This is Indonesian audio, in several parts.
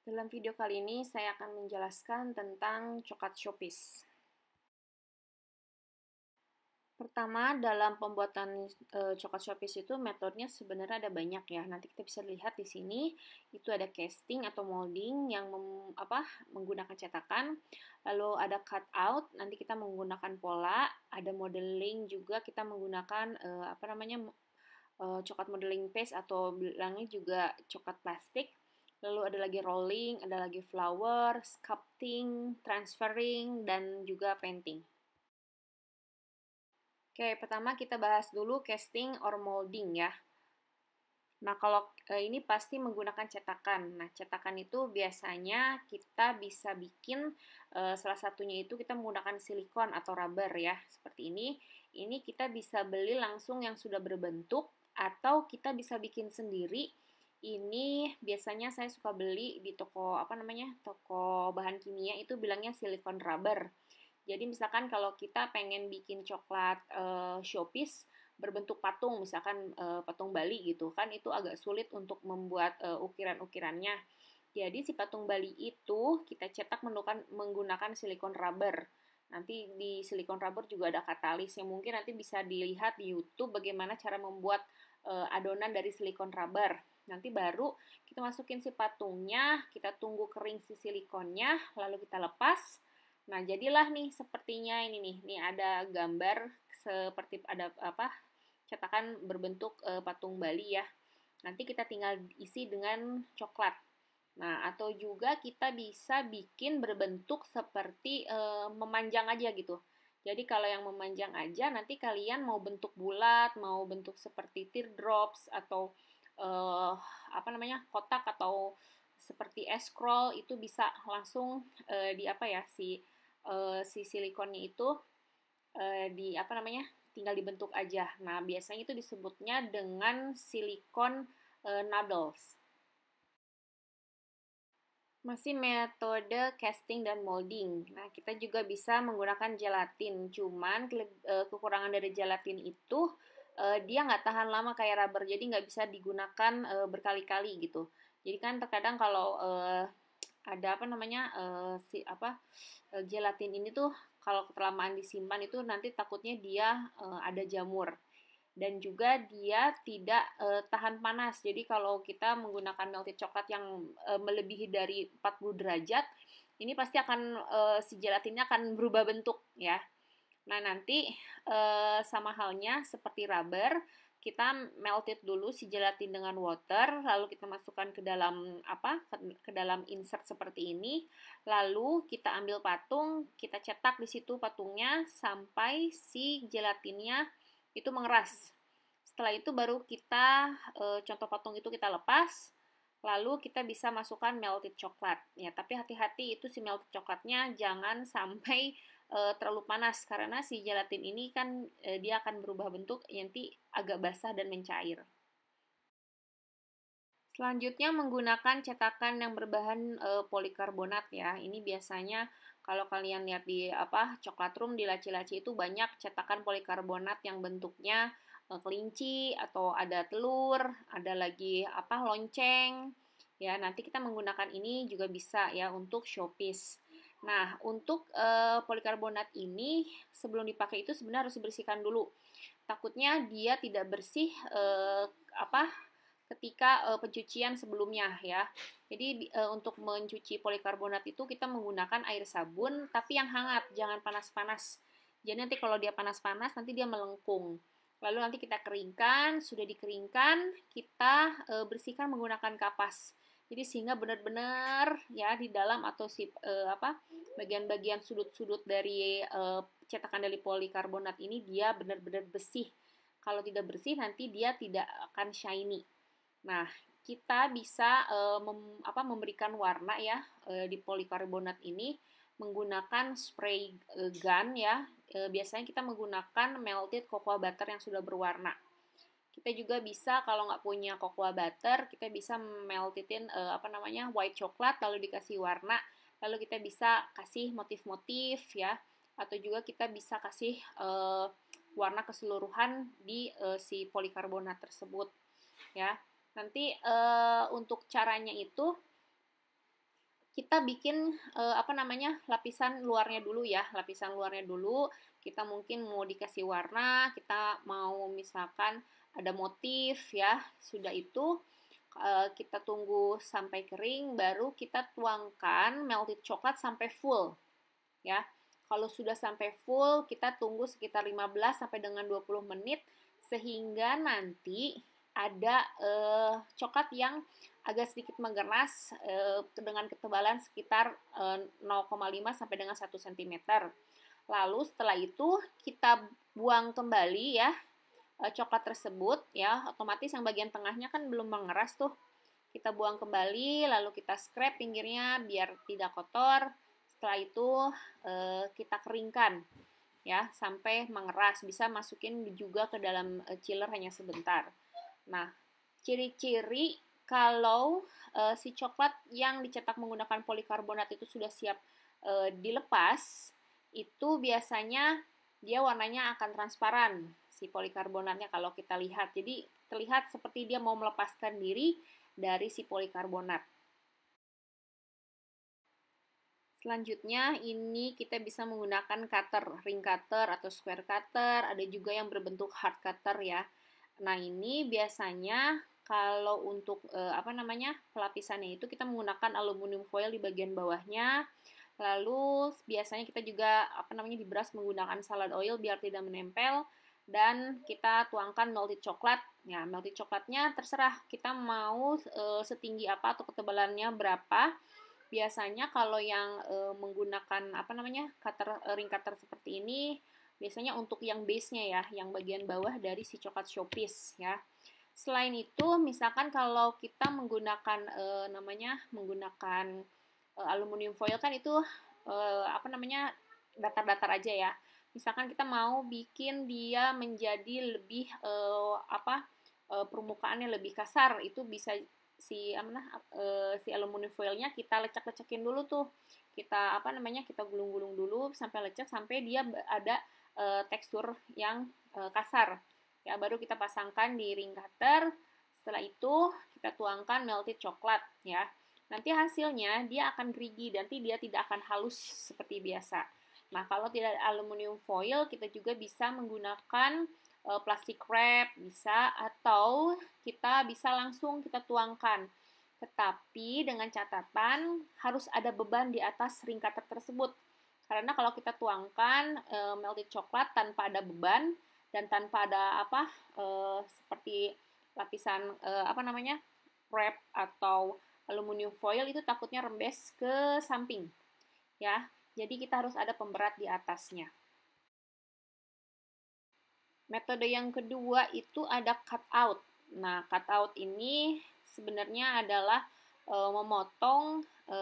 Dalam video kali ini saya akan menjelaskan tentang coklat showpiece. Pertama, dalam pembuatan e, coklat showpiece itu metodenya sebenarnya ada banyak ya. Nanti kita bisa lihat di sini itu ada casting atau molding yang mem, apa menggunakan cetakan, lalu ada cut out, nanti kita menggunakan pola, ada modeling juga kita menggunakan e, apa namanya e, coklat modeling paste atau bilangnya juga coklat plastik lalu ada lagi rolling, ada lagi flower, sculpting, transferring, dan juga painting. Oke, pertama kita bahas dulu casting or molding ya. Nah, kalau e, ini pasti menggunakan cetakan. Nah, cetakan itu biasanya kita bisa bikin e, salah satunya itu kita menggunakan silikon atau rubber ya, seperti ini. Ini kita bisa beli langsung yang sudah berbentuk atau kita bisa bikin sendiri ini biasanya saya suka beli di toko apa namanya toko bahan kimia itu bilangnya silikon rubber. Jadi misalkan kalau kita pengen bikin coklat uh, showpiece berbentuk patung misalkan uh, patung Bali gitu kan itu agak sulit untuk membuat uh, ukiran-ukirannya. Jadi si patung Bali itu kita cetak menggunakan menggunakan silikon rubber. Nanti di silikon rubber juga ada katalis yang mungkin nanti bisa dilihat di YouTube bagaimana cara membuat uh, adonan dari silikon rubber Nanti baru kita masukin si patungnya, kita tunggu kering si silikonnya, lalu kita lepas. Nah, jadilah nih sepertinya ini nih. Nih ada gambar seperti ada apa? cetakan berbentuk e, patung Bali ya. Nanti kita tinggal isi dengan coklat. Nah, atau juga kita bisa bikin berbentuk seperti e, memanjang aja gitu. Jadi kalau yang memanjang aja nanti kalian mau bentuk bulat, mau bentuk seperti teardrops atau uh, apa namanya kotak atau seperti scroll itu bisa langsung uh, di apa ya si uh, si silikonnya itu uh, di apa namanya tinggal dibentuk aja. Nah biasanya itu disebutnya dengan silikon uh, noodles. Masih metode casting dan molding. Nah, kita juga bisa menggunakan gelatin. Cuman kekurangan dari gelatin itu uh, dia nggak tahan lama kayak rubber jadi nggak bisa digunakan uh, berkali-kali gitu jadi kan terkadang kalau uh, ada apa namanya uh, si apa uh, gelatin ini tuh kalau kelamaan disimpan itu nanti takutnya dia uh, ada jamur dan juga dia tidak uh, tahan panas. Jadi kalau kita menggunakan melted coklat yang uh, melebihi dari 40 derajat, ini pasti akan uh, si gelatinnya akan berubah bentuk ya. Nah, nanti e, sama halnya seperti rubber, kita melted dulu si gelatin dengan water, lalu kita masukkan ke dalam apa? Ke, dalam insert seperti ini. Lalu kita ambil patung, kita cetak di situ patungnya sampai si gelatinnya itu mengeras. Setelah itu baru kita e, contoh patung itu kita lepas, lalu kita bisa masukkan melted coklat. Ya, tapi hati-hati itu si melted coklatnya jangan sampai e, terlalu panas karena si gelatin ini kan e, dia akan berubah bentuk nanti agak basah dan mencair. Selanjutnya menggunakan cetakan yang berbahan e, polikarbonat ya. Ini biasanya kalau kalian lihat di apa coklat room di laci-laci itu banyak cetakan polikarbonat yang bentuknya kelinci atau ada telur, ada lagi apa lonceng. Ya, nanti kita menggunakan ini juga bisa ya untuk showpiece. Nah, untuk uh, polikarbonat ini sebelum dipakai itu sebenarnya harus dibersihkan dulu. Takutnya dia tidak bersih uh, apa ketika uh, pencucian sebelumnya ya. Jadi uh, untuk mencuci polikarbonat itu kita menggunakan air sabun tapi yang hangat, jangan panas-panas. Jadi nanti kalau dia panas-panas nanti dia melengkung. Lalu nanti kita keringkan, sudah dikeringkan, kita uh, bersihkan menggunakan kapas. Jadi sehingga benar-benar ya di dalam atau si uh, apa bagian-bagian sudut-sudut dari uh, cetakan dari polikarbonat ini dia benar-benar bersih. Kalau tidak bersih nanti dia tidak akan shiny. Nah, kita bisa uh, mem, apa memberikan warna ya di polikarbonat ini menggunakan spray gun ya. Biasanya kita menggunakan melted cocoa butter yang sudah berwarna. Kita juga bisa kalau nggak punya cocoa butter, kita bisa meltitin uh, apa namanya white coklat lalu dikasih warna, lalu kita bisa kasih motif-motif ya, atau juga kita bisa kasih uh, warna keseluruhan di uh, si polikarbonat tersebut ya. Nanti uh, untuk caranya itu kita bikin uh, apa namanya lapisan luarnya dulu ya lapisan luarnya dulu kita mungkin mau dikasih warna kita mau misalkan ada motif ya sudah itu uh, kita tunggu sampai kering baru kita tuangkan melted coklat sampai full ya kalau sudah sampai full kita tunggu sekitar 15 sampai dengan 20 menit sehingga nanti ada uh, coklat yang agak sedikit mengeras uh, dengan ketebalan sekitar uh, 0,5 sampai dengan 1 cm. Lalu setelah itu kita buang kembali ya uh, coklat tersebut ya, otomatis yang bagian tengahnya kan belum mengeras tuh. Kita buang kembali lalu kita scrap pinggirnya biar tidak kotor. Setelah itu uh, kita keringkan ya sampai mengeras bisa masukin juga ke dalam chiller hanya sebentar. Nah, ciri-ciri kalau uh, si coklat yang dicetak menggunakan polikarbonat itu sudah siap uh, dilepas, itu biasanya dia warnanya akan transparan si polikarbonatnya kalau kita lihat. Jadi terlihat seperti dia mau melepaskan diri dari si polikarbonat. Selanjutnya ini kita bisa menggunakan cutter, ring cutter atau square cutter, ada juga yang berbentuk hard cutter ya. Nah, ini biasanya kalau untuk eh, apa namanya? pelapisannya itu kita menggunakan aluminium foil di bagian bawahnya. Lalu biasanya kita juga apa namanya di beras menggunakan salad oil biar tidak menempel dan kita tuangkan melted coklat. Ya, melted coklatnya terserah kita mau e, setinggi apa atau ketebalannya berapa. Biasanya kalau yang e, menggunakan apa namanya cutter ring cutter seperti ini biasanya untuk yang base-nya ya, yang bagian bawah dari si coklat showpiece ya. Selain itu, misalkan kalau kita menggunakan e, namanya menggunakan e, aluminium foil kan itu e, apa namanya datar-datar aja ya. Misalkan kita mau bikin dia menjadi lebih e, apa e, permukaannya lebih kasar, itu bisa si apa e, si aluminium foilnya kita lecek-lecekin dulu tuh. Kita apa namanya kita gulung-gulung dulu sampai lecek sampai dia ada uh, tekstur yang uh, kasar. Ya, baru kita pasangkan di ring cutter. Setelah itu kita tuangkan melted coklat ya. Nanti hasilnya dia akan gerigi, nanti dia tidak akan halus seperti biasa. Nah, kalau tidak ada aluminium foil, kita juga bisa menggunakan uh, plastik wrap, bisa atau kita bisa langsung kita tuangkan. Tetapi dengan catatan harus ada beban di atas ring cutter tersebut karena kalau kita tuangkan e, melted coklat tanpa ada beban dan tanpa ada apa e, seperti lapisan e, apa namanya wrap atau aluminium foil itu takutnya rembes ke samping ya jadi kita harus ada pemberat di atasnya metode yang kedua itu ada cut out nah cut out ini sebenarnya adalah e, memotong e,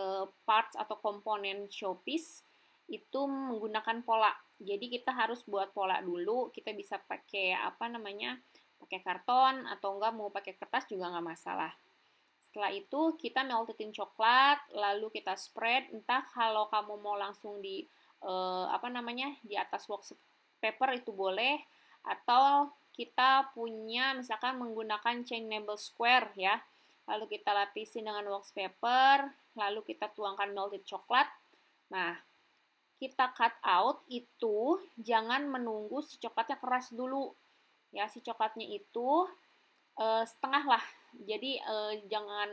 parts atau komponen showpiece itu menggunakan pola. Jadi kita harus buat pola dulu. Kita bisa pakai apa namanya? pakai karton atau enggak mau pakai kertas juga nggak masalah. Setelah itu kita meltetin coklat, lalu kita spread. Entah kalau kamu mau langsung di uh, apa namanya di atas wax paper itu boleh, atau kita punya misalkan menggunakan chain nibble square ya. Lalu kita lapisin dengan wax paper, lalu kita tuangkan melted coklat. Nah, kita cut out itu jangan menunggu si coklatnya keras dulu. Ya, si coklatnya itu uh, setengah lah. Jadi uh, jangan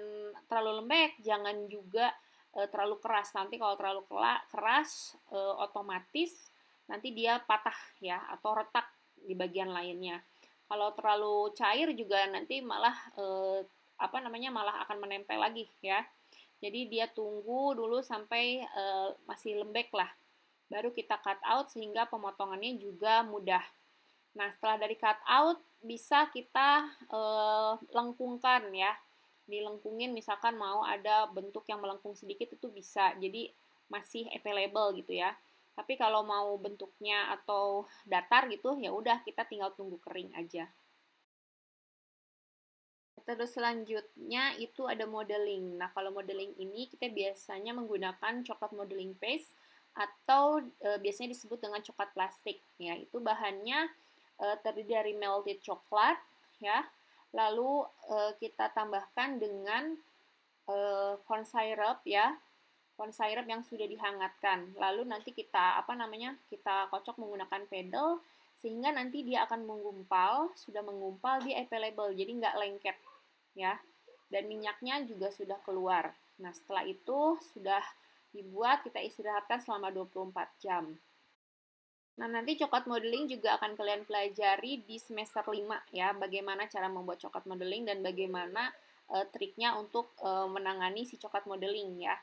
terlalu lembek, jangan juga uh, terlalu keras. Nanti kalau terlalu keras uh, otomatis nanti dia patah ya atau retak di bagian lainnya. Kalau terlalu cair juga nanti malah uh, apa namanya malah akan menempel lagi ya. Jadi dia tunggu dulu sampai uh, masih lembek lah baru kita cut out sehingga pemotongannya juga mudah. Nah, setelah dari cut out bisa kita uh, lengkungkan ya. Dilengkungin misalkan mau ada bentuk yang melengkung sedikit itu bisa. Jadi masih available gitu ya. Tapi kalau mau bentuknya atau datar gitu ya udah kita tinggal tunggu kering aja. Terus selanjutnya itu ada modeling. Nah, kalau modeling ini kita biasanya menggunakan coklat modeling paste atau e, biasanya disebut dengan coklat plastik ya itu bahannya e, terdiri dari melted coklat ya lalu e, kita tambahkan dengan e, corn syrup ya corn syrup yang sudah dihangatkan. Lalu nanti kita apa namanya? Kita kocok menggunakan pedal sehingga nanti dia akan menggumpal, sudah menggumpal dia available, jadi nggak lengket ya. Dan minyaknya juga sudah keluar. Nah, setelah itu sudah dibuat, kita istirahatkan selama 24 jam. Nah, nanti coklat modeling juga akan kalian pelajari di semester 5 ya, bagaimana cara membuat coklat modeling dan bagaimana uh, triknya untuk uh, menangani si coklat modeling ya.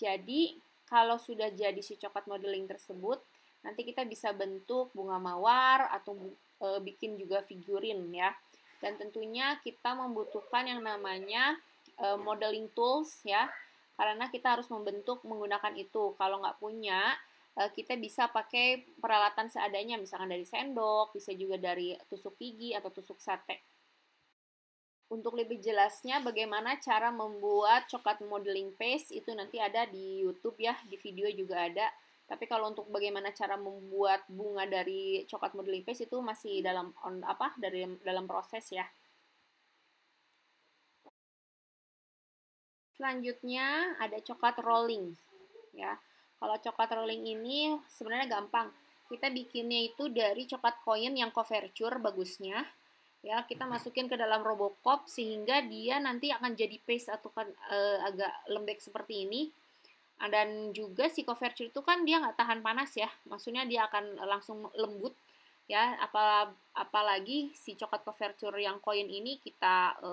Jadi, kalau sudah jadi si coklat modeling tersebut, nanti kita bisa bentuk bunga mawar atau uh, bikin juga figurin ya. Dan tentunya kita membutuhkan yang namanya uh, modeling tools ya, karena kita harus membentuk menggunakan itu. Kalau nggak punya, kita bisa pakai peralatan seadanya, misalkan dari sendok, bisa juga dari tusuk gigi atau tusuk sate. Untuk lebih jelasnya bagaimana cara membuat coklat modeling paste itu nanti ada di YouTube ya, di video juga ada. Tapi kalau untuk bagaimana cara membuat bunga dari coklat modeling paste itu masih dalam on, apa dari dalam proses ya. Selanjutnya ada coklat rolling ya. Kalau coklat rolling ini sebenarnya gampang. Kita bikinnya itu dari coklat koin yang coverture bagusnya. Ya, kita masukin ke dalam robocop sehingga dia nanti akan jadi paste atau kan e, agak lembek seperti ini. Ah, dan juga si coverture itu kan dia nggak tahan panas ya. Maksudnya dia akan langsung lembut ya. Apal apalagi si coklat coverture yang koin ini kita e,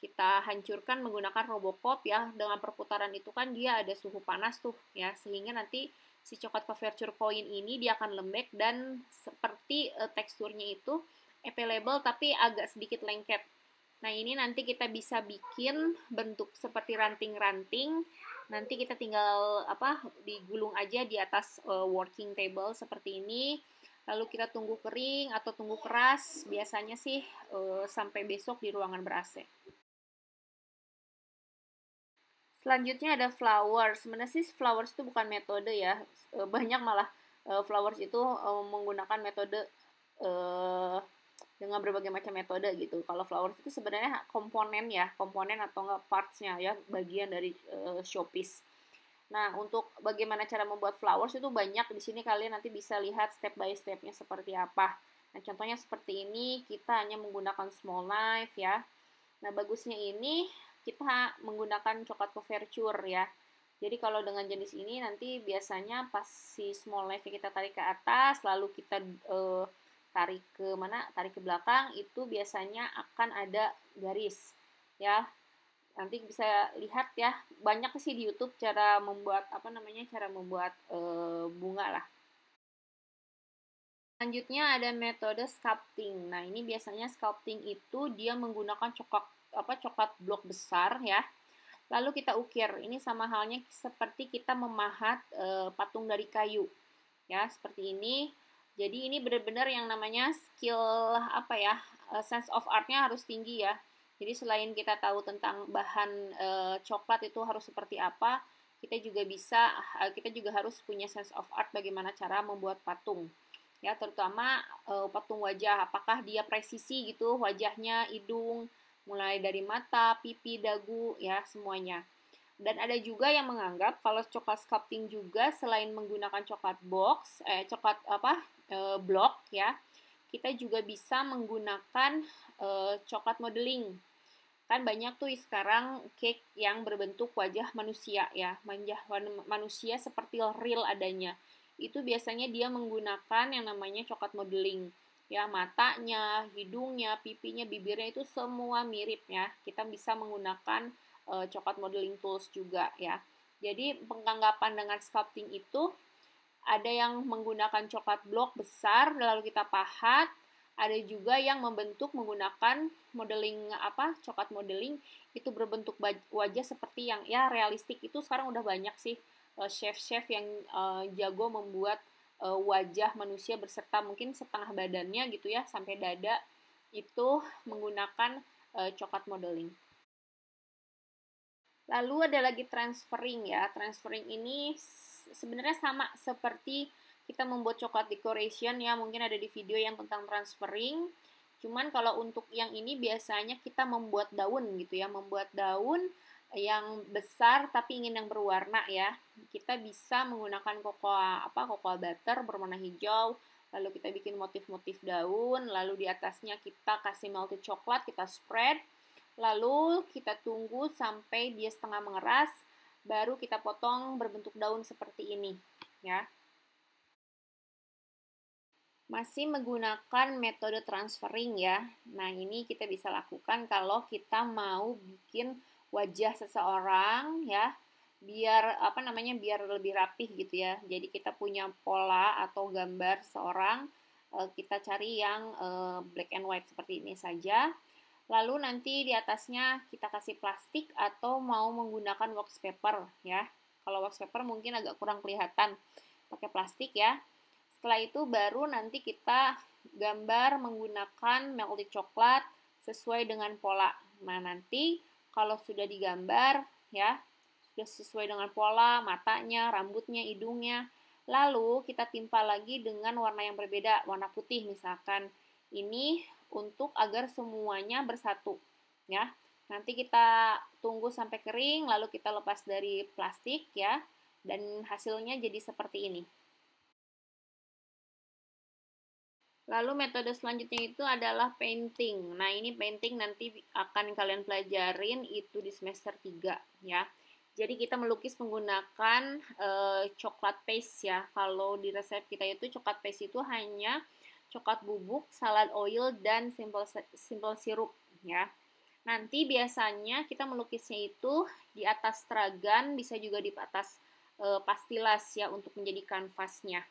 kita hancurkan menggunakan Robocop ya dengan perputaran itu kan dia ada suhu panas tuh ya sehingga nanti si coklat coverture coin ini dia akan lembek dan seperti uh, teksturnya itu available tapi agak sedikit lengket. Nah, ini nanti kita bisa bikin bentuk seperti ranting-ranting. Nanti kita tinggal apa digulung aja di atas uh, working table seperti ini. Lalu kita tunggu kering atau tunggu keras. Biasanya sih uh, sampai besok di ruangan ber-AC. Selanjutnya ada flowers. Sebenarnya sih flowers itu bukan metode ya. Eh, banyak malah eh, flowers itu eh, menggunakan metode dengan berbagai macam metode gitu. Kalau flowers itu sebenarnya komponen ya, komponen atau enggak partsnya ya, bagian dari showpiece. Nah, untuk bagaimana cara membuat flowers itu banyak di sini kalian nanti bisa lihat step by stepnya seperti apa. Nah, contohnya seperti ini, kita hanya menggunakan small knife ya. Nah, bagusnya ini kita menggunakan coklat couverture ya. Jadi kalau dengan jenis ini nanti biasanya pas si small knife kita tarik ke atas, lalu kita uh, tarik ke mana? Tarik ke belakang, itu biasanya akan ada garis ya. Nanti bisa lihat ya, banyak sih di YouTube cara membuat apa namanya? cara membuat uh, bunga lah. Selanjutnya ada metode sculpting. Nah, ini biasanya sculpting itu dia menggunakan coklat apa coklat blok besar ya. Lalu kita ukir. Ini sama halnya seperti kita memahat e, patung dari kayu. Ya, seperti ini. Jadi ini benar-benar yang namanya skill apa ya? E, sense of artnya harus tinggi ya. Jadi selain kita tahu tentang bahan e, coklat itu harus seperti apa, kita juga bisa kita juga harus punya sense of art bagaimana cara membuat patung ya terutama uh, patung wajah apakah dia presisi gitu wajahnya hidung mulai dari mata, pipi, dagu, ya semuanya. Dan ada juga yang menganggap kalau coklat sculpting juga selain menggunakan coklat box, eh coklat apa eh, blok ya, kita juga bisa menggunakan eh, coklat modeling. Kan banyak tuh sekarang cake yang berbentuk wajah manusia ya, wajah manusia seperti real adanya. Itu biasanya dia menggunakan yang namanya coklat modeling ya matanya, hidungnya, pipinya, bibirnya itu semua mirip ya. Kita bisa menggunakan uh, coklat modeling tools juga ya. Jadi penganggapan dengan sculpting itu ada yang menggunakan coklat blok besar lalu kita pahat, ada juga yang membentuk menggunakan modeling apa coklat modeling itu berbentuk wajah seperti yang ya realistik itu sekarang udah banyak sih eh, chef-chef yang uh, jago membuat uh, wajah manusia berserta mungkin setengah badannya gitu ya sampai dada itu menggunakan uh, coklat modeling. Lalu ada lagi transferring ya. Transferring ini sebenarnya sama seperti kita membuat coklat decoration ya, mungkin ada di video yang tentang transferring. Cuman kalau untuk yang ini biasanya kita membuat daun gitu ya, membuat daun yang besar tapi ingin yang berwarna ya, kita bisa menggunakan cocoa apa cocoa butter berwarna hijau, lalu kita bikin motif-motif daun, lalu di atasnya kita kasih melted coklat, kita spread, lalu kita tunggu sampai dia setengah mengeras, baru kita potong berbentuk daun seperti ini ya. Masih menggunakan metode transferring ya. Nah, ini kita bisa lakukan kalau kita mau bikin wajah seseorang ya biar apa namanya biar lebih rapih gitu ya. Jadi kita punya pola atau gambar seorang eh, kita cari yang eh, black and white seperti ini saja. Lalu nanti di atasnya kita kasih plastik atau mau menggunakan wax paper ya. Kalau wax paper mungkin agak kurang kelihatan pakai plastik ya. Setelah itu baru nanti kita gambar menggunakan melted coklat sesuai dengan pola. Nah nanti kalau sudah digambar ya sudah sesuai dengan pola matanya, rambutnya, hidungnya. Lalu kita timpa lagi dengan warna yang berbeda, warna putih misalkan. Ini untuk agar semuanya bersatu ya. Nanti kita tunggu sampai kering lalu kita lepas dari plastik ya dan hasilnya jadi seperti ini. Lalu metode selanjutnya itu adalah painting. Nah, ini painting nanti akan kalian pelajarin itu di semester 3 ya. Jadi kita melukis menggunakan uh, coklat paste ya. Kalau di resep kita itu coklat paste itu hanya coklat bubuk, salad oil dan simple simple sirup ya. Nanti biasanya kita melukisnya itu di atas stragan, bisa juga di atas uh, pastilas ya untuk menjadi kanvasnya.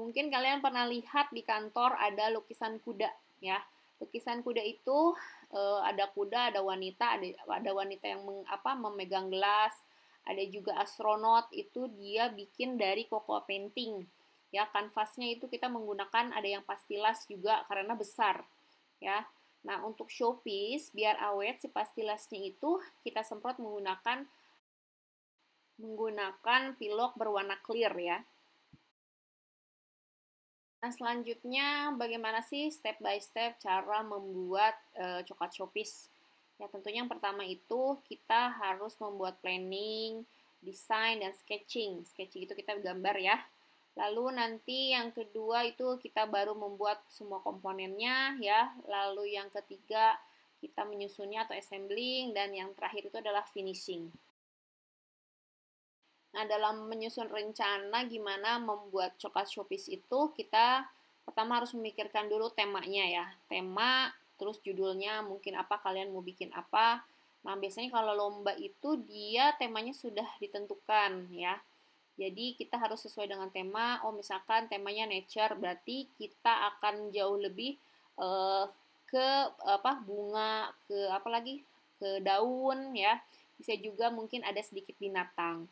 Mungkin kalian pernah lihat di kantor ada lukisan kuda ya. Lukisan kuda itu uh, ada kuda, ada wanita, ada ada wanita yang meng, apa memegang gelas, ada juga astronot itu dia bikin dari cocoa painting. Ya, kanvasnya itu kita menggunakan ada yang pastilas juga karena besar. Ya. Nah, untuk showpiece biar awet si pastilasnya itu kita semprot menggunakan menggunakan pilok berwarna clear ya. Nah, selanjutnya bagaimana sih step by step cara membuat e, coklat showpiece? Ya, tentunya yang pertama itu kita harus membuat planning, desain, dan sketching. Sketching itu kita gambar ya. Lalu nanti yang kedua itu kita baru membuat semua komponennya ya. Lalu yang ketiga kita menyusunnya atau assembling dan yang terakhir itu adalah finishing. Nah, dalam menyusun rencana gimana membuat coklat showpiece itu, kita pertama harus memikirkan dulu temanya ya. Tema, terus judulnya mungkin apa, kalian mau bikin apa. Nah, biasanya kalau lomba itu dia temanya sudah ditentukan ya. Jadi kita harus sesuai dengan tema. Oh, misalkan temanya nature, berarti kita akan jauh lebih uh, ke apa bunga, ke apa lagi? ke daun ya. Bisa juga mungkin ada sedikit binatang.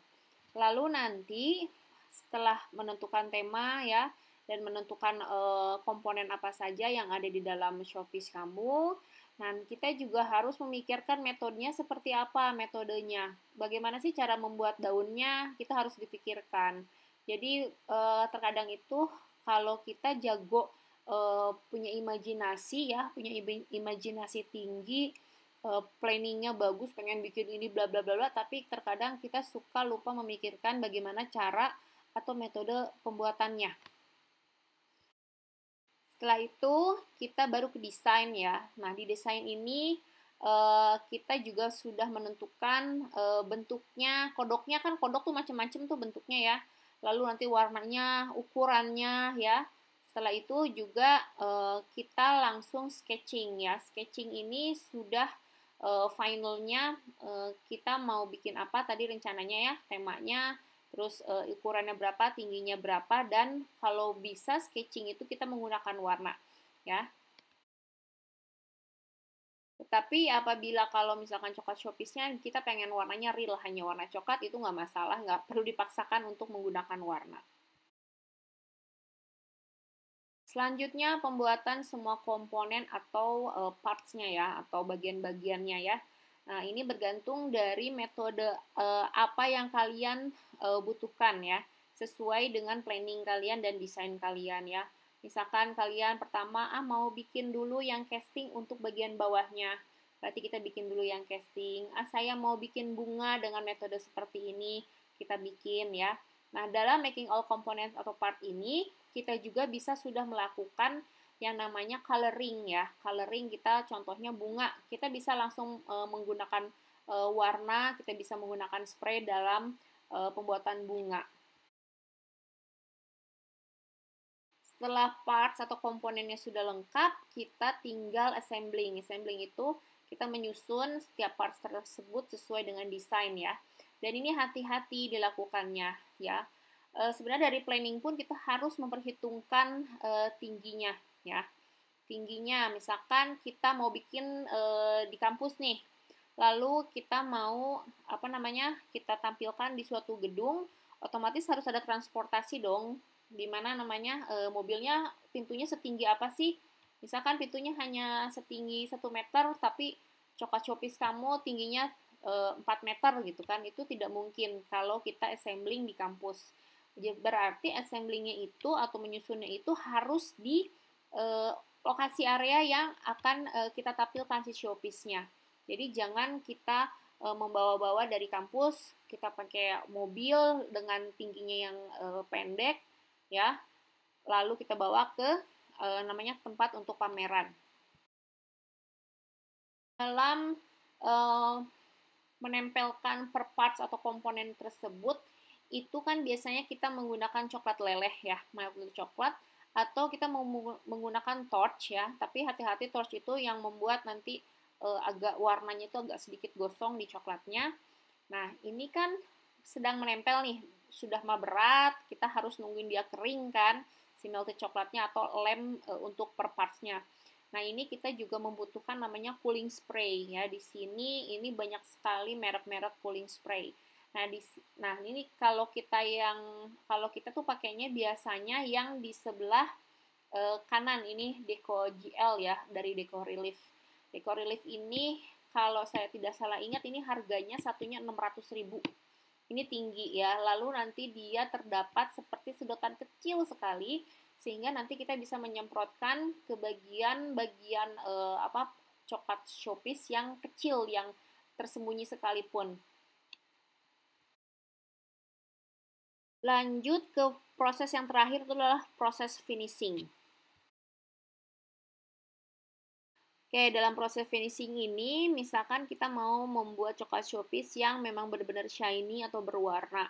Lalu nanti setelah menentukan tema ya dan menentukan e, komponen apa saja yang ada di dalam showpiece kamu, nah kita juga harus memikirkan metodenya seperti apa metodenya. Bagaimana sih cara membuat daunnya? Kita harus dipikirkan. Jadi e, terkadang itu kalau kita jago e, punya imajinasi ya, punya imajinasi tinggi, uh, planningnya bagus, pengen bikin ini bla bla bla bla, tapi terkadang kita suka lupa memikirkan bagaimana cara atau metode pembuatannya. Setelah itu kita baru ke desain ya. Nah di desain ini uh, kita juga sudah menentukan uh, bentuknya, kodoknya kan kodok tuh macam-macam tuh bentuknya ya. Lalu nanti warnanya, ukurannya ya. Setelah itu juga kita langsung sketching ya. Sketching ini sudah uh, finalnya uh, kita mau bikin apa? Tadi rencananya ya temanya. Terus uh, ukurannya berapa tingginya berapa dan kalau bisa sketching itu kita menggunakan warna ya. Tetapi apabila kalau misalkan coklat showpiece-nya kita pengen warnanya real hanya warna coklat itu nggak masalah nggak perlu dipaksakan untuk menggunakan warna Selanjutnya pembuatan semua komponen atau uh, parts-nya ya atau bagian-bagiannya ya. Nah, ini bergantung dari metode uh, apa yang kalian uh, butuhkan ya, sesuai dengan planning kalian dan desain kalian ya. Misalkan kalian pertama ah mau bikin dulu yang casting untuk bagian bawahnya. Berarti kita bikin dulu yang casting. Ah, saya mau bikin bunga dengan metode seperti ini. Kita bikin ya. Nah, dalam making all components atau part ini, kita juga bisa sudah melakukan yang namanya coloring ya. Coloring kita contohnya bunga. Kita bisa langsung e, menggunakan e, warna, kita bisa menggunakan spray dalam e, pembuatan bunga. Setelah parts atau komponennya sudah lengkap, kita tinggal assembling. Assembling itu kita menyusun setiap parts tersebut sesuai dengan desain ya. Dan ini hati-hati dilakukannya ya. E, sebenarnya dari planning pun kita harus memperhitungkan e, tingginya ya. Tingginya misalkan kita mau bikin e, di kampus nih. Lalu kita mau apa namanya? kita tampilkan di suatu gedung, otomatis harus ada transportasi dong. Di mana namanya e, mobilnya pintunya setinggi apa sih? Misalkan pintunya hanya setinggi 1 meter, tapi coklat chopis kamu tingginya 4 meter gitu kan, itu tidak mungkin kalau kita assembling di kampus. Berarti assemblingnya itu atau menyusunnya itu harus di e, lokasi area yang akan e, kita tampilkan si showpiece-nya. Jadi jangan kita membawa-bawa dari kampus, kita pakai mobil dengan tingginya yang pendek, ya, lalu kita bawa ke namanya tempat untuk pameran. Dalam menempelkan per parts atau komponen tersebut, itu kan biasanya kita menggunakan coklat leleh ya, mild coklat, atau kita menggunakan torch ya, tapi hati-hati torch itu yang membuat nanti e, agak warnanya itu agak sedikit gosong di coklatnya. Nah, ini kan sedang menempel nih, sudah mah berat, kita harus nungguin dia kering kan si melted coklatnya atau lem e, untuk per partsnya. Nah, ini kita juga membutuhkan namanya cooling spray ya. Di sini ini banyak sekali merek-merek cooling spray. Nah, di nah ini kalau kita yang kalau kita tuh pakainya biasanya yang di sebelah e, kanan ini Deco GL ya dari Deco Relief. Deco Relief ini kalau saya tidak salah ingat ini harganya satunya 600.000 ini tinggi ya. Lalu nanti dia terdapat seperti sedotan kecil sekali sehingga nanti kita bisa menyemprotkan ke bagian-bagian e, apa coklat showpiece yang kecil yang tersembunyi sekalipun. Lanjut ke proses yang terakhir itu adalah proses finishing. Oke, dalam proses finishing ini, misalkan kita mau membuat coklat showpiece yang memang benar-benar shiny atau berwarna.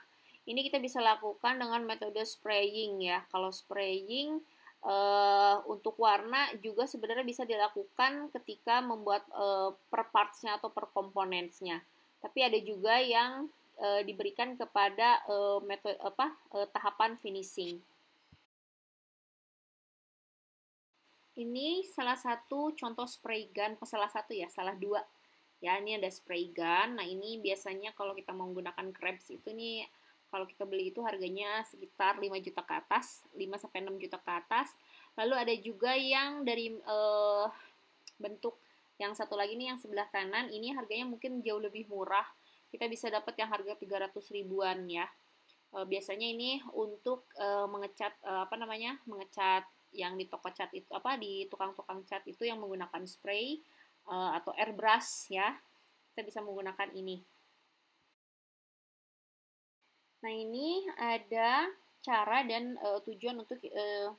Ini kita bisa lakukan dengan metode spraying ya. Kalau spraying uh, untuk warna juga sebenarnya bisa dilakukan ketika membuat uh, per partsnya atau per komponensnya. Tapi ada juga yang uh, diberikan kepada uh, metode apa uh, tahapan finishing. Ini salah satu contoh spray gun, salah satu ya, salah dua. Ya, ini ada spray gun. Nah, ini biasanya kalau kita menggunakan Krebs itu nih kalau kita beli itu harganya sekitar 5 juta ke atas, 5 sampai 6 juta ke atas. Lalu ada juga yang dari uh, bentuk yang satu lagi nih yang sebelah kanan, ini harganya mungkin jauh lebih murah. Kita bisa dapat yang harga 300 ribuan ya. Uh, biasanya ini untuk uh, mengecat uh, apa namanya? mengecat yang di toko cat itu apa di tukang-tukang cat itu yang menggunakan spray uh, atau airbrush ya kita bisa menggunakan ini nah ini ada cara dan uh, tujuan untuk uh,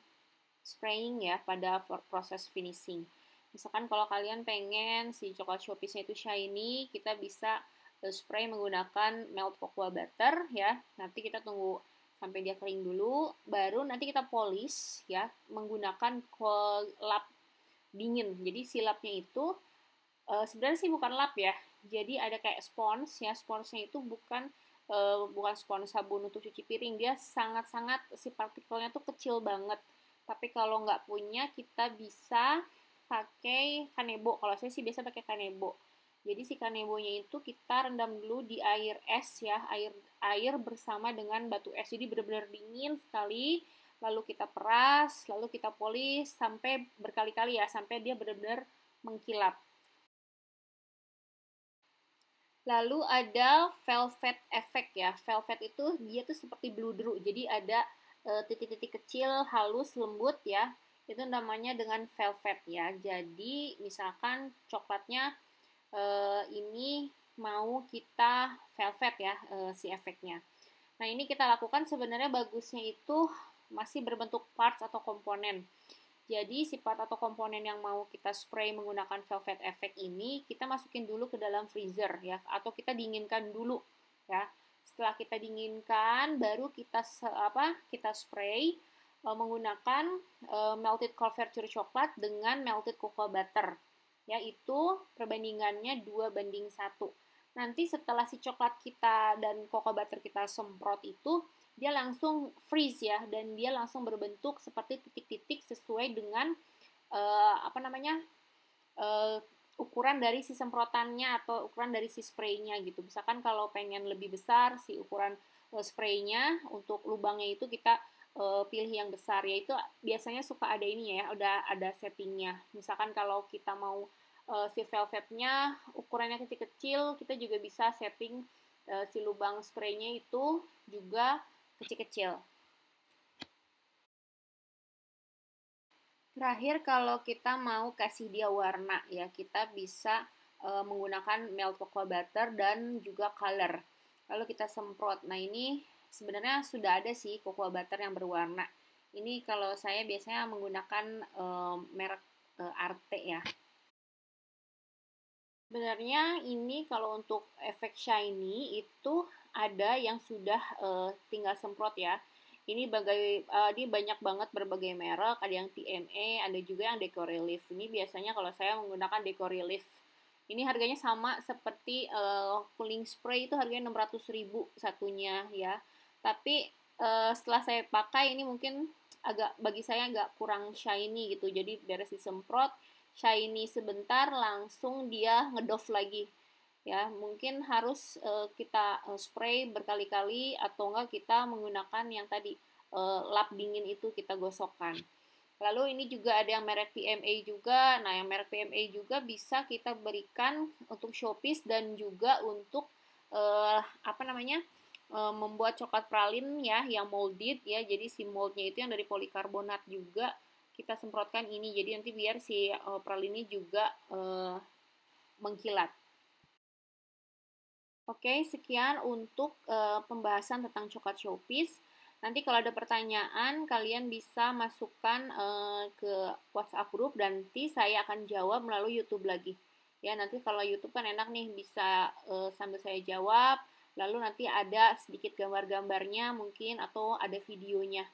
spraying ya pada proses finishing. Misalkan kalau kalian pengen si coklat showpiece itu shiny kita bisa uh, spray menggunakan melt cocoa butter ya. Nanti kita tunggu sampai dia kering dulu baru nanti kita polish ya menggunakan lap dingin. Jadi si lapnya itu uh, sebenarnya sih bukan lap ya. Jadi ada kayak spons ya sponsnya itu bukan uh, bukan spons sabun untuk cuci piring dia sangat-sangat si partikelnya tuh kecil banget tapi kalau nggak punya kita bisa pakai kanebo kalau saya sih biasa pakai kanebo jadi si kanebonya itu kita rendam dulu di air es ya, air air bersama dengan batu es. Jadi benar-benar dingin sekali. Lalu kita peras, lalu kita polis sampai berkali-kali ya, sampai dia benar-benar mengkilap. Lalu ada velvet effect ya. Velvet itu dia tuh seperti bludru. Jadi ada eh, titik-titik uh, kecil, halus, lembut ya. Itu namanya dengan velvet ya. Jadi misalkan coklatnya uh, ini mau kita velvet ya uh, si efeknya. Nah ini kita lakukan sebenarnya bagusnya itu masih berbentuk parts atau komponen. Jadi si part atau komponen yang mau kita spray menggunakan velvet effect ini kita masukin dulu ke dalam freezer ya atau kita dinginkan dulu ya. Setelah kita dinginkan baru kita apa? kita spray uh, menggunakan uh, melted couverture coklat dengan melted cocoa butter. Yaitu perbandingannya 2 banding 1. Nanti setelah si coklat kita dan cocoa butter kita semprot itu dia langsung freeze ya dan dia langsung berbentuk seperti titik-titik sesuai dengan uh, apa namanya uh, ukuran dari si semprotannya atau ukuran dari si spraynya gitu. Misalkan kalau pengen lebih besar si ukuran uh, spraynya untuk lubangnya itu kita uh, pilih yang besar ya itu biasanya suka ada ini ya udah ada settingnya. Misalkan kalau kita mau uh, si velvetnya ukurannya kecil-kecil kita juga bisa setting uh, si lubang spraynya itu juga kecil-kecil. Terakhir kalau kita mau kasih dia warna ya, kita bisa e, menggunakan melt cocoa butter dan juga color. Lalu kita semprot. Nah, ini sebenarnya sudah ada sih cocoa butter yang berwarna. Ini kalau saya biasanya menggunakan e, merek e, Arte ya. Sebenarnya ini kalau untuk efek shiny itu ada yang sudah uh, tinggal semprot ya. Ini bagai uh, ini banyak banget berbagai merek, ada yang TMA, ada juga yang Deco Relief. Ini biasanya kalau saya menggunakan Deco Relief. Ini harganya sama seperti uh, cooling spray itu harganya 600.000 satunya ya. Tapi uh, setelah saya pakai ini mungkin agak bagi saya agak kurang shiny gitu. Jadi beres disemprot, shiny sebentar langsung dia ngedoff lagi ya. Mungkin harus uh, kita uh, spray berkali-kali atau enggak kita menggunakan yang tadi uh, lap dingin itu kita gosokkan. Lalu ini juga ada yang merek PMA juga. Nah yang merek PMA juga bisa kita berikan untuk showpiece dan juga untuk uh, apa namanya uh, membuat coklat pralin ya yang molded ya. Jadi si moldnya itu yang dari polikarbonat juga kita semprotkan ini. Jadi nanti biar si uh, pralinnya juga uh, mengkilat Oke, sekian untuk uh, pembahasan tentang coklat showpiece. Nanti kalau ada pertanyaan, kalian bisa masukkan uh, ke WhatsApp group dan nanti saya akan jawab melalui YouTube lagi. Ya, nanti kalau YouTube kan enak nih bisa uh, sambil saya jawab, lalu nanti ada sedikit gambar-gambarnya mungkin atau ada videonya.